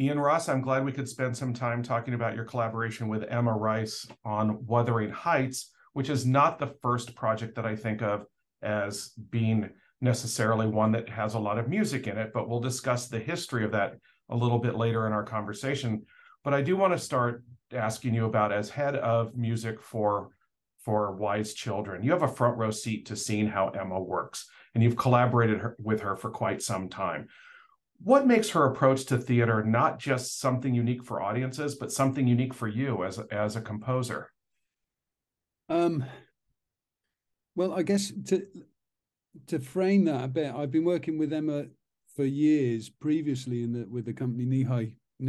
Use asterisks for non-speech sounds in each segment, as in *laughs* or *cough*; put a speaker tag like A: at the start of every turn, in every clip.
A: Ian Ross, I'm glad we could spend some time talking about your collaboration with Emma Rice on Wuthering Heights, which is not the first project that I think of as being necessarily one that has a lot of music in it, but we'll discuss the history of that a little bit later in our conversation. But I do want to start asking you about as head of music for for Wise Children. You have a front row seat to seeing how Emma works, and you've collaborated her, with her for quite some time. What makes her approach to theater not just something unique for audiences, but something unique for you as as a composer?
B: Um, well, I guess to to frame that a bit, I've been working with Emma for years previously in the with the company Knee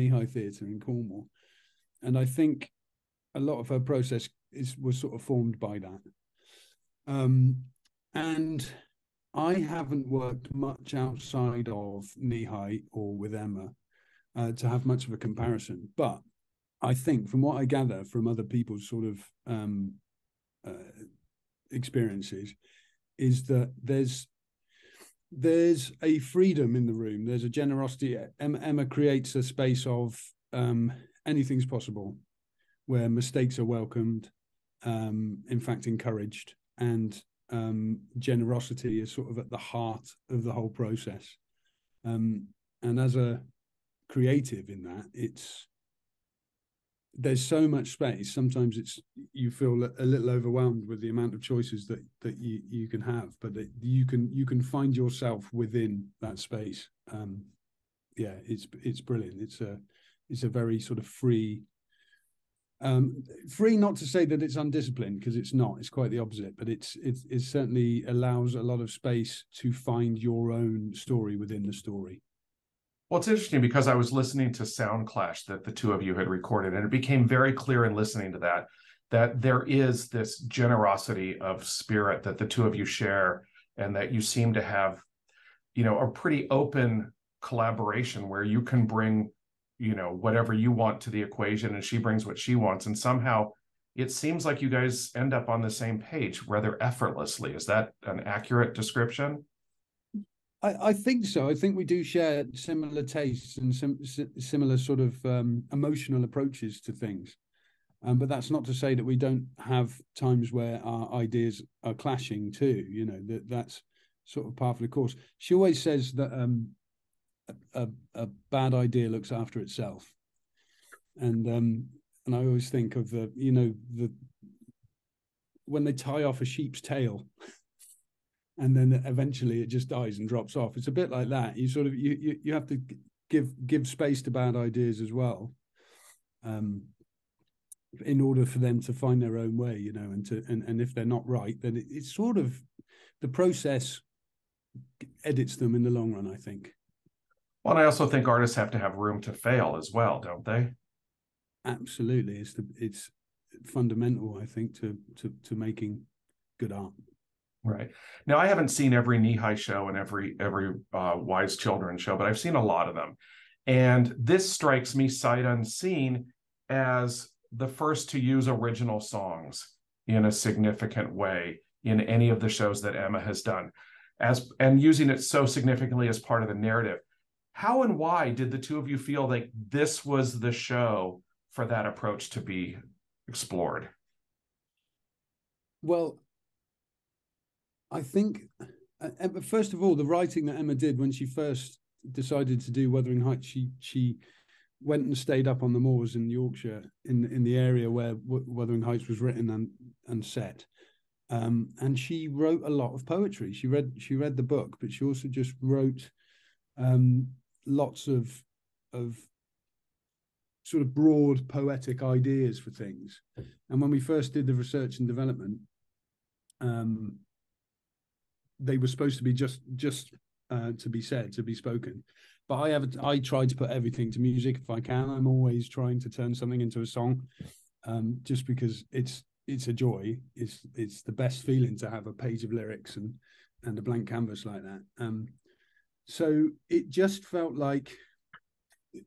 B: High Theatre in Cornwall, and I think a lot of her process is was sort of formed by that. Um, and I haven't worked much outside of Knee or with Emma uh, to have much of a comparison, but I think from what I gather from other people's sort of um, uh, experiences is that there's there's a freedom in the room. There's a generosity. Emma, Emma creates a space of um, anything's possible, where mistakes are welcomed, um, in fact encouraged, and um, generosity is sort of at the heart of the whole process. Um, and as a creative in that, it's there's so much space. Sometimes it's you feel a little overwhelmed with the amount of choices that that you you can have, but that you can you can find yourself within that space. Um, yeah, it's it's brilliant. It's a it's a very sort of free um, free not to say that it's undisciplined because it's not it's quite the opposite but it's, it's it certainly allows a lot of space to find your own story within the story.
A: Well it's interesting because i was listening to Soundclash that the two of you had recorded and it became very clear in listening to that that there is this generosity of spirit that the two of you share and that you seem to have you know a pretty open collaboration where you can bring you know whatever you want to the equation and she brings what she wants and somehow it seems like you guys end up on the same page rather effortlessly is that an accurate description
B: I, I think so. I think we do share similar tastes and sim, similar sort of um, emotional approaches to things. Um, but that's not to say that we don't have times where our ideas are clashing too. You know that that's sort of part of the course. She always says that um, a, a bad idea looks after itself. And um, and I always think of the you know the when they tie off a sheep's tail *laughs* and then eventually it just dies and drops off. It's a bit like that. You sort of you you, you have to give give space to bad ideas as well um in order for them to find their own way you know and to and, and if they're not right then it, it's sort of the process edits them in the long run i think
A: well, and I also think artists have to have room to fail as well, don't they?
B: Absolutely, it's the it's fundamental, I think, to to to making good art.
A: Right. Now, I haven't seen every Kneehigh show and every every uh, Wise Children show, but I've seen a lot of them, and this strikes me sight unseen as the first to use original songs in a significant way in any of the shows that Emma has done, as and using it so significantly as part of the narrative how and why did the two of you feel like this was the show for that approach to be explored?
B: Well, I think, uh, first of all, the writing that Emma did when she first decided to do Wuthering Heights, she she went and stayed up on the moors in Yorkshire, in in the area where Wuthering Heights was written and and set. Um, and she wrote a lot of poetry. She read she read the book, but she also just wrote um, lots of of sort of broad poetic ideas for things. And when we first did the research and development, um, they were supposed to be just just uh, to be said, to be spoken. But I have I try to put everything to music if I can. I'm always trying to turn something into a song, um, just because it's it's a joy. It's it's the best feeling to have a page of lyrics and and a blank canvas like that. Um, so it just felt like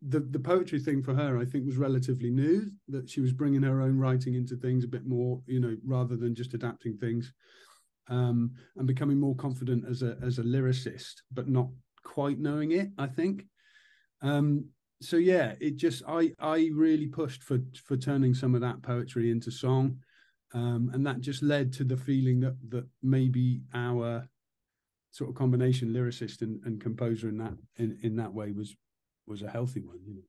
B: the the poetry thing for her, I think, was relatively new. That she was bringing her own writing into things a bit more, you know, rather than just adapting things, um, and becoming more confident as a as a lyricist, but not quite knowing it. I think. Um, so yeah, it just I I really pushed for for turning some of that poetry into song, um, and that just led to the feeling that that maybe our sort of combination lyricist and, and composer in that in, in that way was was a healthy one. You know?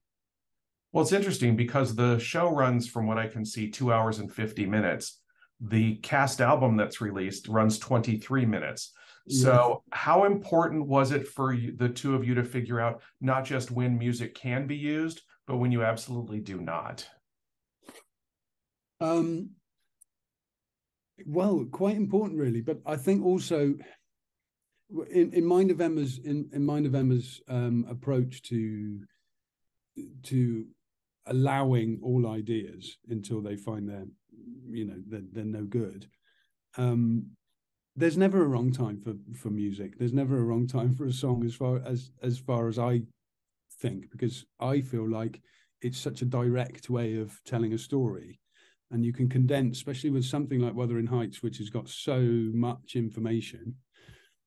A: Well, it's interesting because the show runs from what I can see two hours and 50 minutes. The cast album that's released runs 23 minutes. So, yeah. how important was it for you, the two of you to figure out not just when music can be used, but when you absolutely do not?
B: Um, well, quite important, really. But I think also in, in mind of Emma's in, in mind of Emma's um, approach to to allowing all ideas until they find they're you know they're, they're no good um there's never a wrong time for for music. There's never a wrong time for a song as far as as far as i think because i feel like it's such a direct way of telling a story. And you can condense especially with something like wuthering heights which has got so much information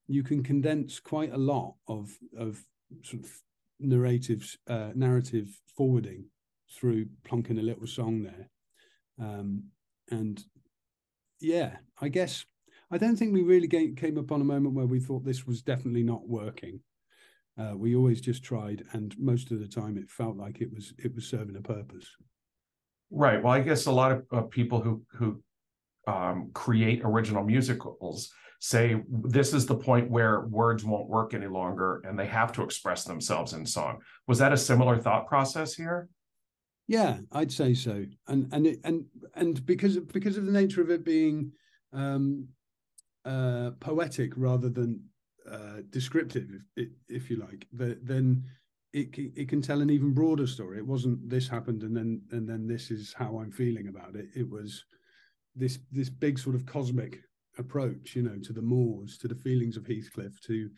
B: you can condense quite a lot of of sort of narratives uh, narrative forwarding through plonking a little song there. Um, and yeah, I guess I don't think we really came upon a moment where we thought this was definitely not working. Uh, we always just tried, and most of the time it felt like it was it was serving a purpose.
A: Right. Well, I guess a lot of uh, people who who um, create original musicals say this is the point where words won't work any longer, and they have to express themselves in song. Was that a similar thought process here?
B: Yeah, I'd say so, and and it, and and because because of the nature of it being um, uh, poetic rather than uh, descriptive, if, if you like, the, then it it can tell an even broader story. It wasn't this happened and then and then this is how I'm feeling about it. It was this this big sort of cosmic approach, you know, to the moors, to the feelings of Heathcliff, to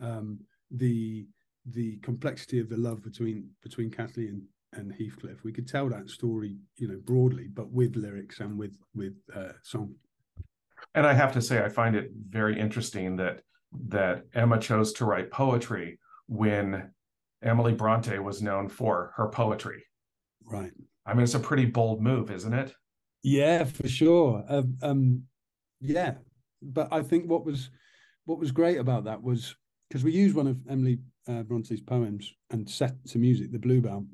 B: um, the the complexity of the love between between Kathleen and Heathcliff. We could tell that story, you know, broadly, but with lyrics and with with uh, song.
A: And I have to say, I find it very interesting that that Emma chose to write poetry when Emily Bronte was known for her poetry.
B: Right.
A: I mean, it's a pretty bold move, isn't it?
B: Yeah, for sure. Um, um yeah, but I think what was what was great about that was because we used one of Emily uh, Bronte's poems and set to music, the Bluebell,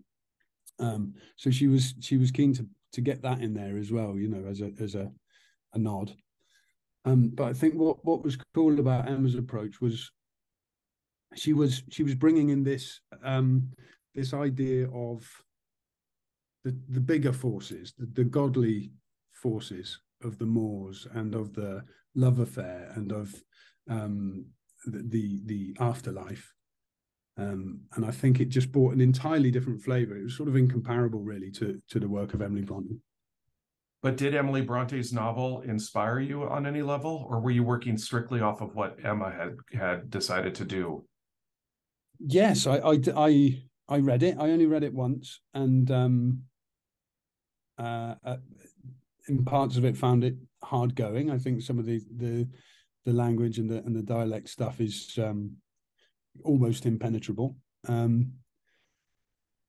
B: um, so she was she was keen to to get that in there as well, you know, as a as a a nod. Um, but I think what what was cool about Emma's approach was she was she was bringing in this um, this idea of the the bigger forces, the, the godly forces of the Moors and of the love affair and of um, the, the the afterlife um, and I think it just brought an entirely different flavor. It was sort of incomparable, really, to to the work of Emily Bronte.
A: But did Emily Bronte's novel inspire you on any level, or were you working strictly off of what Emma had had decided to do?
B: Yes, I I I, I read it. I only read it once, and um, uh, uh, in parts of it found it hard going. I think some of the the the language and the and the dialect stuff is um, almost impenetrable. Um,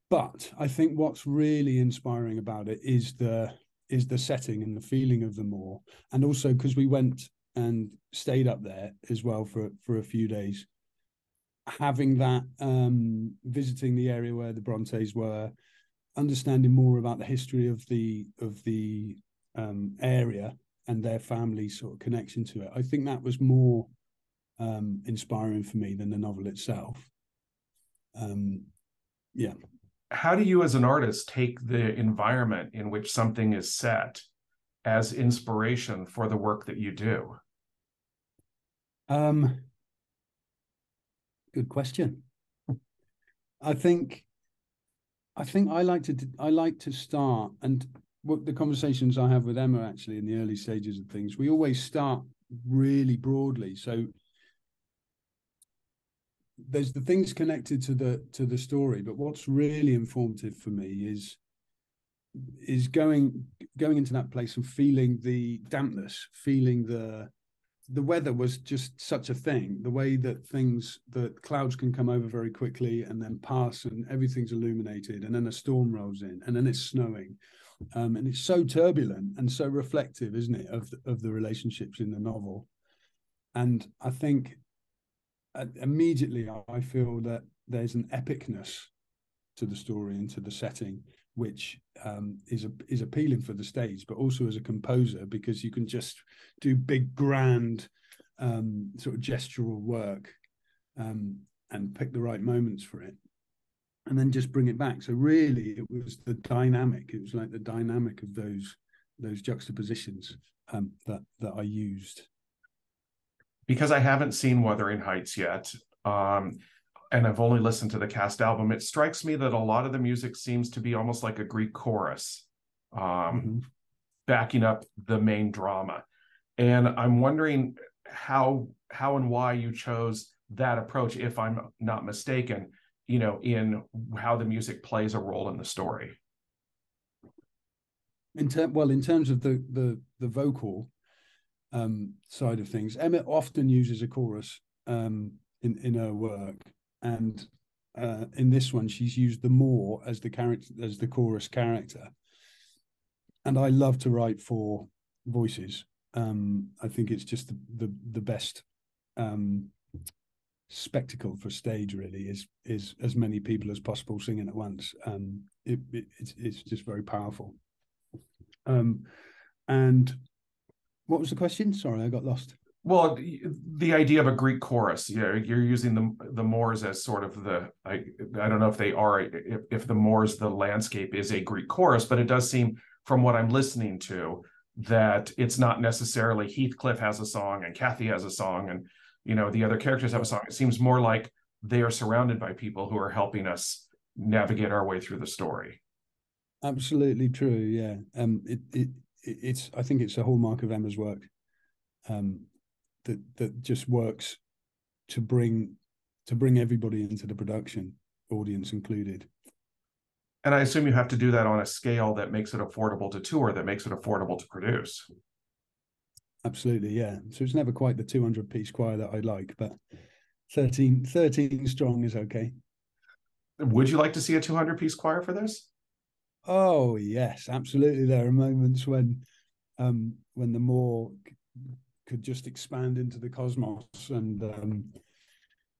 B: but I think what's really inspiring about it is the is the setting and the feeling of the moor, and also because we went and stayed up there as well for for a few days. Having that, um, visiting the area where the Brontes were, understanding more about the history of the of the um, area and their family sort of connection to it. I think that was more um, inspiring for me than the novel itself. Um, yeah.
A: How do you, as an artist, take the environment in which something is set as inspiration for the work that you do?
B: Um, good question. I think, I think I like to I like to start and the conversations I have with Emma actually in the early stages of things. We always start really broadly. So there's the things connected to the to the story, but what's really informative for me is is going going into that place and feeling the dampness, feeling the the weather was just such a thing. The way that things that clouds can come over very quickly and then pass, and everything's illuminated, and then a storm rolls in, and then it's snowing, um, and it's so turbulent and so reflective, isn't it, of the, of the relationships in the novel? And I think uh, immediately I feel that there's an epicness to the story and to the setting which um, is a, is appealing for the stage, but also as a composer because you can just do big, grand, um, sort of gestural work um, and pick the right moments for it, and then just bring it back. So really, it was the dynamic. It was like the dynamic of those those juxtapositions um, that that I used.
A: Because I haven't seen Wuthering Heights yet. Um, and I've only listened to the cast album, it strikes me that a lot of the music seems to be almost like a Greek chorus, um, mm-hmm. backing up the main drama. And I'm wondering how how and why you chose that approach, if I'm not mistaken, you know, in how the music plays a role in the story.
B: In ter- well, in terms of the the the vocal um, side of things, Emma often uses a chorus um, in in her work. And uh, in this one she's used the moor as the character as the chorus character. And i love to write for voices. Um, i think it's just the the, the best um, spectacle for stage really is is as many people as possible singing at once. Um, it, it, it's, it's just very powerful. Um, and what was the question? Sorry i got lost.
A: Well, the idea of a Greek chorus, you know, you're using the the Moors as sort of the I I don't know if they are if, if the Moors the landscape is a Greek chorus, but it does seem from what I'm listening to that it's not necessarily Heathcliff has a song and Kathy has a song and you know the other characters have a song. It seems more like they are surrounded by people who are helping us navigate our way through the story.
B: Absolutely true. Yeah. Um. It it it's I think it's a hallmark of Emma's work. Um that that just works to bring to bring everybody into the production, audience included.
A: And I assume you have to do that on a scale that makes it affordable to tour, that makes it affordable to produce.
B: Absolutely, yeah. So it's never quite the 200 piece choir that I like, but 13, 13 strong is okay.
A: Would you like to see a 200 piece choir for this?
B: Oh, yes, absolutely. There are moments when um, when the moor could just expand into the cosmos and um,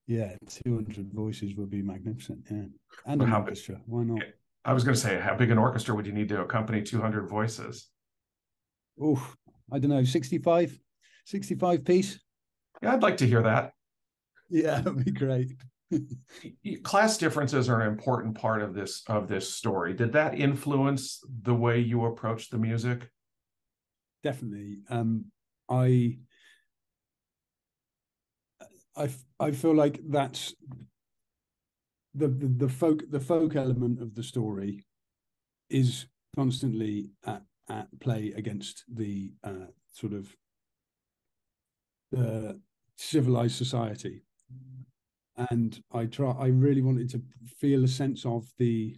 B: yeah 200 voices would be magnificent yeah and an orchestra big, why not
A: i was going to say how big an orchestra would you need to accompany 200 voices
B: oh i don't know 65 65 piece?
A: Yeah i'd like to hear that.
B: Yeah *laughs* that'd be great. *laughs*
A: Class differences are an important part of this of this story. Did that influence the way you approach the music?
B: Definitely. Um I I I feel like that's the, the the folk the folk element of the story is constantly at at play against the uh, sort of the civilized society and i try i really wanted to feel a sense of the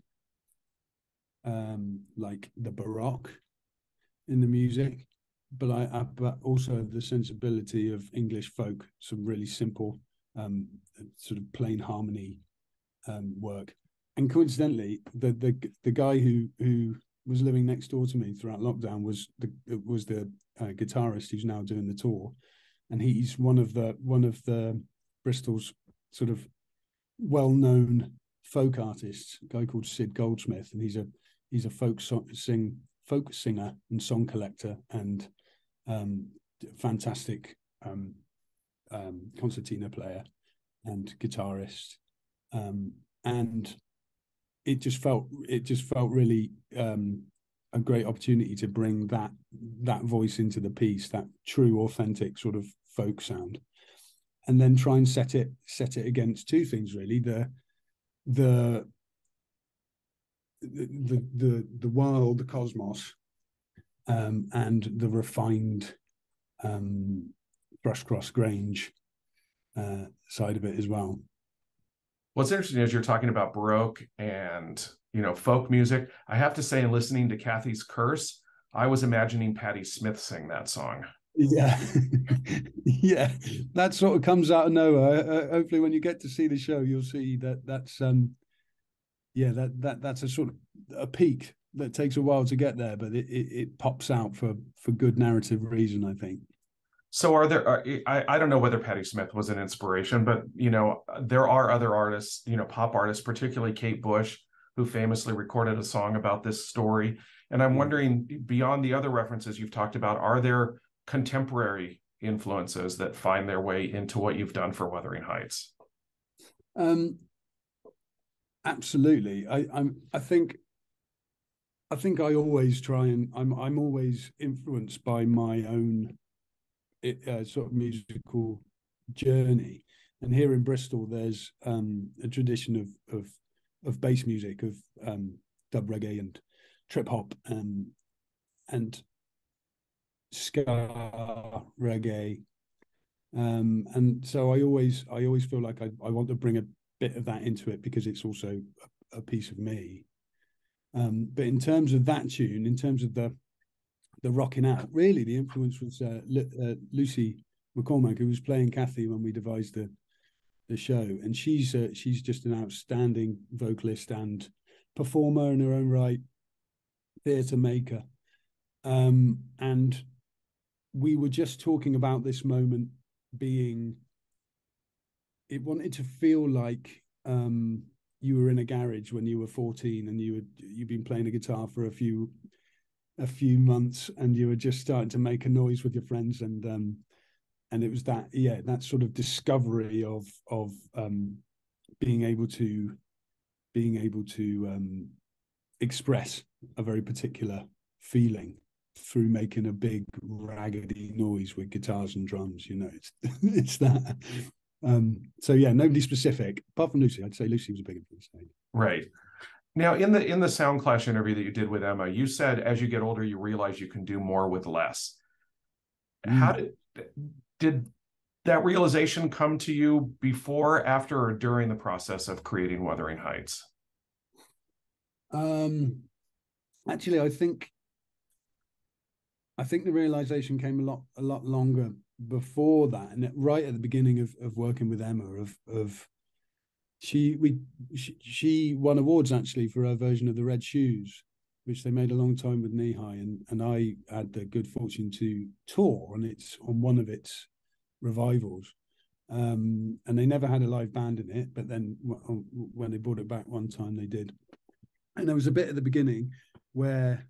B: um like the baroque in the music but I, I, but also the sensibility of English folk, some really simple, um, sort of plain harmony um, work. And coincidentally, the the the guy who who was living next door to me throughout lockdown was the was the uh, guitarist who's now doing the tour, and he's one of the one of the Bristol's sort of well known folk artists, a guy called Sid Goldsmith, and he's a he's a folk sing folk singer and song collector and um, fantastic um, um, concertina player and guitarist, um, and it just felt it just felt really um, a great opportunity to bring that that voice into the piece, that true, authentic sort of folk sound, and then try and set it set it against two things really the the the the the world, the cosmos, um, and the refined um, Thrushcross Grange uh, side of it as well.
A: What's interesting is you're talking about Baroque and you know folk music. I have to say, in listening to Kathy's Curse, I was imagining Patti Smith sing that song.
B: yeah *laughs* yeah that sort of comes out of nowhere uh, hopefully when you get to see the show you'll see that that's um yeah that that that's a sort of a peak that takes a while to get there but it it, it pops out for for good narrative reason i think
A: so are there are, I, I don't know whether patti smith was an inspiration but you know there are other artists you know pop artists particularly kate bush who famously recorded a song about this story and i'm wondering beyond the other references you've talked about are there contemporary influences that find their way into what you've done for Wuthering Heights?
B: Um, absolutely. I, I'm. I think. I think I always try and I'm. I'm always influenced by my own uh, sort of musical journey. And here in Bristol, there's um, a tradition of of of bass music, of um, dub reggae and trip hop, um, and ska, reggae. Um, and so I always I always feel like I, I want to bring a bit of that into it because it's also a, a piece of me. Um, but in terms of that tune, in terms of the the rocking out, really the influence was uh, uh, Lucy McCormick, who was playing Kathy when we devised the the show, and she's uh, she's just an outstanding vocalist and performer in her own right, theatre maker, um, and we were just talking about this moment being it wanted to feel like um, you were in a garage when you were 14 and you had you've been playing a guitar for a few a few months and you were just starting to make a noise with your friends and um, and it was that yeah that sort of discovery of of um, being able to being able to um, express a very particular feeling through making a big raggedy noise with guitars and drums. You know, it's *laughs* it's that. Um, so yeah, nobody specific apart from Lucy. I'd say Lucy was a big influence.
A: Right. Now, in the in the Soundclash interview that you did with Emma, you said as you get older, you realize you can do more with less. Mm. How did did that realization come to you before, after, or during the process of creating Wuthering Heights?
B: Um, actually, I think I think the realization came a lot a lot longer before that, and right at the beginning of of working with Emma of of she we she, she won awards actually for her version of the Red Shoes, which they made a long time with Kneehigh, and and I had the good fortune to tour on its on one of its revivals. Um, and they never had a live band in it, but then when they brought it back one time, they did. And there was a bit at the beginning where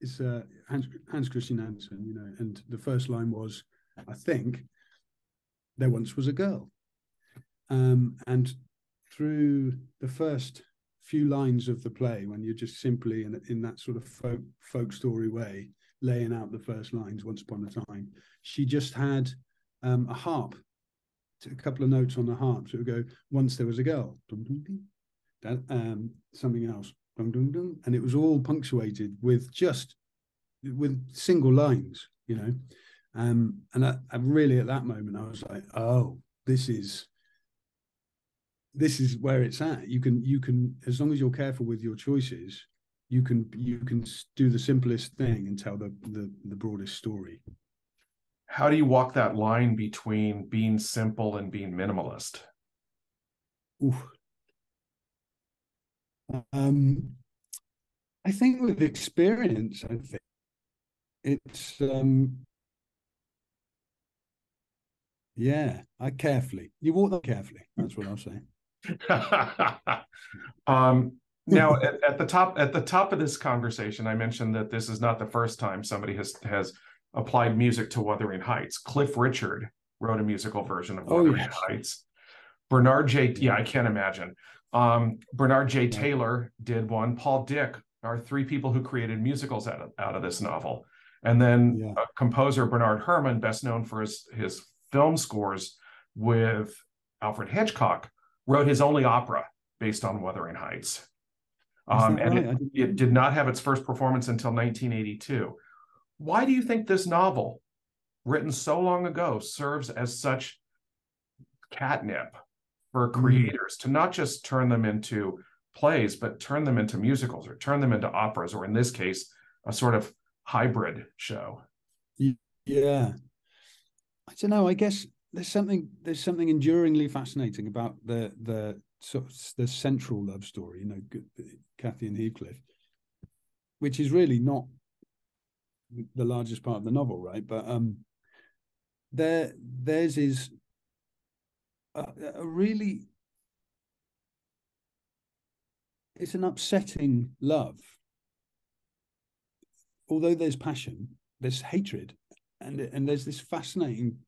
B: it's uh, Hans, Hans Christian Andersen, you know, and the first line was, I think, there once was a girl. Um, and through the first few lines of the play, when you're just simply in, in that sort of folk, folk story way, laying out the first lines once upon a time, she just had um, a harp, a couple of notes on the harp. So it would go, once there was a girl, um, something else, dun, dun, dun, and it was all punctuated with just with single lines, you know. Um, and I, I really at that moment I was like, oh, this is this is where it's at. You can you can as long as you're careful with your choices, you can you can do the simplest thing and tell the the, the broadest story.
A: How do you walk that line between being simple and being minimalist?
B: Ooh. Um, I think with experience, I think it's um yeah, I carefully. You walk that carefully. That's what I'll say. *laughs*
A: um now at, at, the top at the top of this conversation, I mentioned that this is not the first time somebody has has applied music to Wuthering Heights. Cliff Richard wrote a musical version of oh, Wuthering yes. Heights. Bernard J. Yeah, I can't imagine. Um, Bernard J. Taylor did one. Paul Dick are three people who created musicals out of, out of this novel. And then yeah. composer Bernard Herrmann, best known for his, his film scores with Alfred Hitchcock, wrote his only opera based on Wuthering Heights. Um, and right? it, it did not have its first performance until 1982. Why do you think this novel, written so long ago, serves as such catnip for mm-hmm. creators to not just turn them into plays, but turn them into musicals or turn them into operas, or in this case, a sort of hybrid show.
B: Yeah. I don't know. I guess there's something there's something enduringly fascinating about the the sort of the central love story, you know, Cathy and Heathcliff, which is really not the largest part of the novel, right? But um, there theirs is a, a really it's an upsetting love. Although there's passion, there's hatred, and and there's this fascinating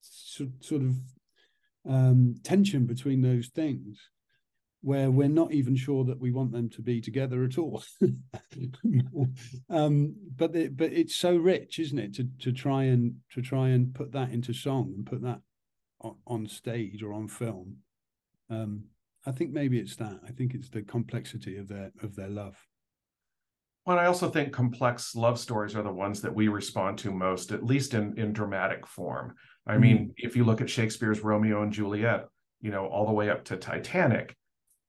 B: sort, of um, tension between those things where we're not even sure that we want them to be together at all. *laughs* um, but but it's so rich, isn't it, to to try and to try and put that into song and put that on, on stage or on film. Um, I think maybe it's that. I think it's the complexity of their of their love.
A: Well, I also think complex love stories are the ones that we respond to most, at least in in dramatic form. I mm-hmm. mean, if you look at Shakespeare's Romeo and Juliet, you know, all the way up to Titanic,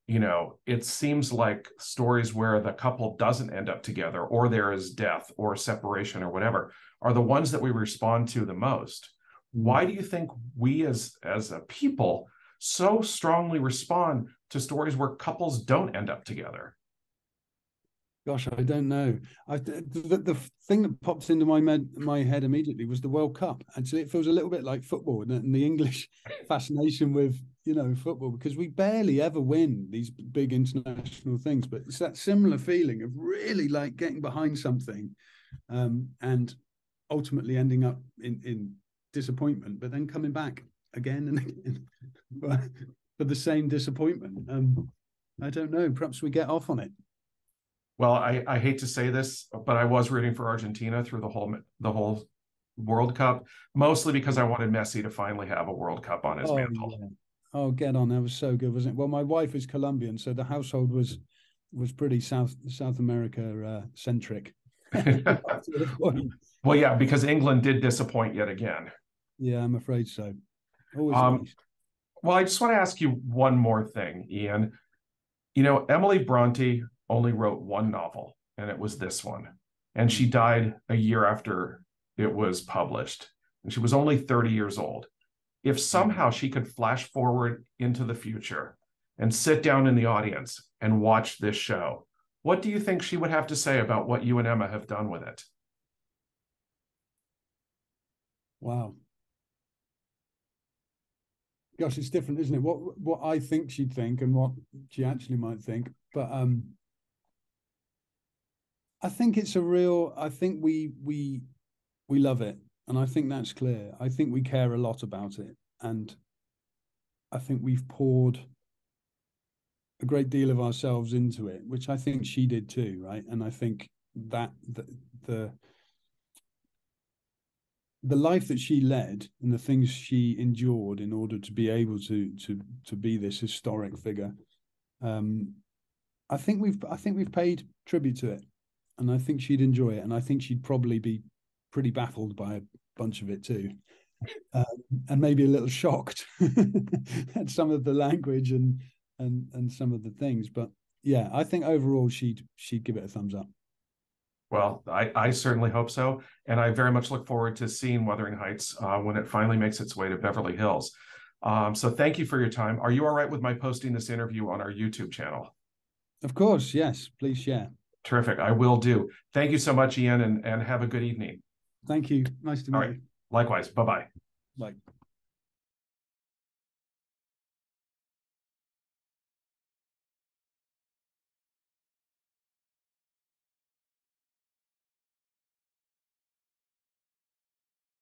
A: you know, it seems like stories where the couple doesn't end up together or there is death or separation or whatever are the ones that we respond to the most. Why do you think we as as a people so strongly respond to stories where couples don't end up together?
B: Gosh, I don't know. I, the, the thing that pops into my med, my head immediately was the World Cup. Actually, it feels a little bit like football and the English *laughs* fascination with you know football because we barely ever win these big international things. But it's that similar feeling of really like getting behind something, um, and ultimately ending up in in disappointment, but then coming back again and *laughs* again for the same disappointment. Um, I don't know. Perhaps we get off on it
A: well, I, I hate to say this, but I was rooting for Argentina through the whole the whole World Cup, mostly because I wanted Messi to finally have a World Cup on his oh, mantle. Yeah.
B: Oh, get on! That was so good, wasn't it? Well, my wife is Colombian, so the household was was pretty South South America uh, centric. *laughs*
A: well, yeah, because England did disappoint yet again.
B: Yeah, I'm afraid so. Um,
A: well, I just want to ask you one more thing, Ian. You know, Emily Bronte only wrote one novel, and it was this one. And she died a year after it was published. And she was only 30 years old. If somehow she could flash forward into the future and sit down in the audience and watch this show, what do you think she would have to say about what you and Emma have done with it?
B: Wow. Gosh, it's different, isn't it? What what I think she'd think and what she actually might think. But um I think it's a real. I think we we we love it, and I think that's clear. I think we care a lot about it, and I think we've poured a great deal of ourselves into it, which I think she did too, right? And I think that the the, the life that she led and the things she endured in order to be able to to to be this historic figure, um, I think we've I think we've paid tribute to it and I think she'd enjoy it, and I think she'd probably be pretty baffled by a bunch of it too, um, and maybe a little shocked *laughs* at some of the language and and and some of the things. But yeah, I think overall she'd she'd give it a thumbs up.
A: Well, I, I certainly hope so, and I very much look forward to seeing Wuthering Heights uh, when it finally makes its way to Beverly Hills. Um, so thank you for your time. Are you all right with my posting this interview on our YouTube channel?
B: Of course, yes. Please share.
A: Terrific. I will do. Thank you so much, Ian, and, and have a good evening.
B: Thank you. Nice to meet you.
A: Likewise. Bye-bye.
B: Bye.